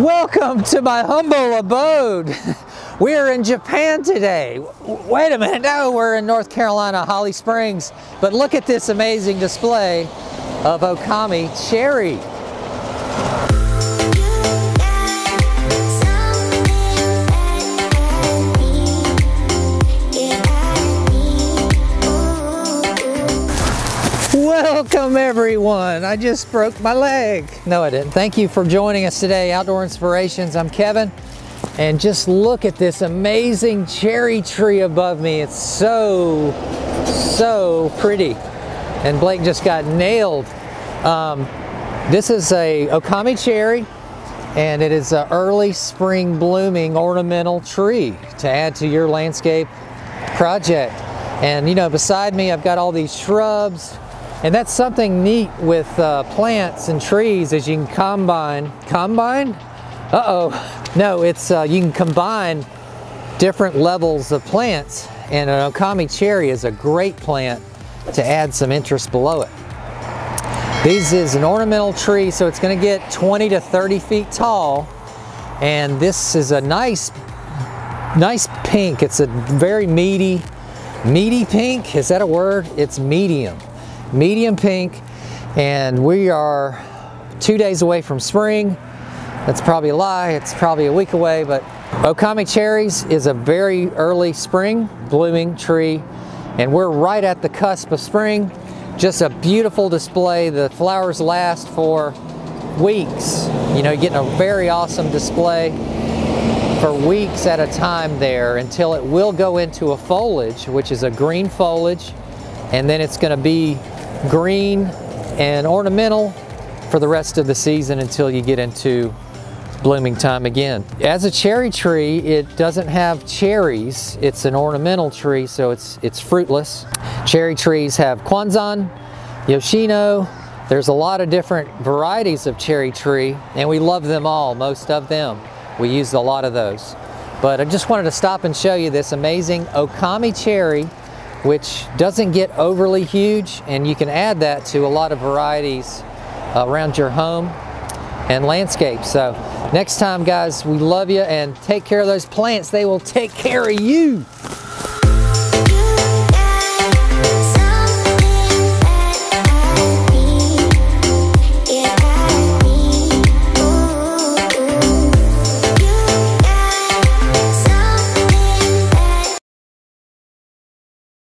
Welcome to my humble abode. We are in Japan today. Wait a minute, no, we're in North Carolina, Holly Springs. But look at this amazing display of Okame cherry. Welcome everyone. I just broke my leg. No, I didn't. Thank you for joining us today, Outdoor Inspirations. I'm Kevin. And just look at this amazing cherry tree above me. It's so, so pretty. And Blake just got nailed. Um, this is a Okame cherry and it is an early spring blooming ornamental tree to add to your landscape project. And you know, beside me, I've got all these shrubs, and that's something neat with uh, plants and trees is you can combine, combine? Uh-oh, no, it's uh, you can combine different levels of plants and an Okame cherry is a great plant to add some interest below it. This is an ornamental tree, so it's gonna get 20 to 30 feet tall. And this is a nice, nice pink. It's a very meaty, meaty pink. Is that a word? It's medium medium pink, and we are two days away from spring. That's probably a lie, it's probably a week away, but Okame Cherries is a very early spring blooming tree, and we're right at the cusp of spring. Just a beautiful display. The flowers last for weeks. You know, getting a very awesome display for weeks at a time there until it will go into a foliage, which is a green foliage, and then it's going to be green and ornamental for the rest of the season until you get into blooming time again. As a cherry tree, it doesn't have cherries. It's an ornamental tree, so it's, it's fruitless. Cherry trees have Kwanzan, Yoshino. There's a lot of different varieties of cherry tree, and we love them all, most of them. We use a lot of those. But I just wanted to stop and show you this amazing Okame cherry which doesn't get overly huge and you can add that to a lot of varieties uh, around your home and landscape. So next time guys, we love you and take care of those plants. They will take care of you.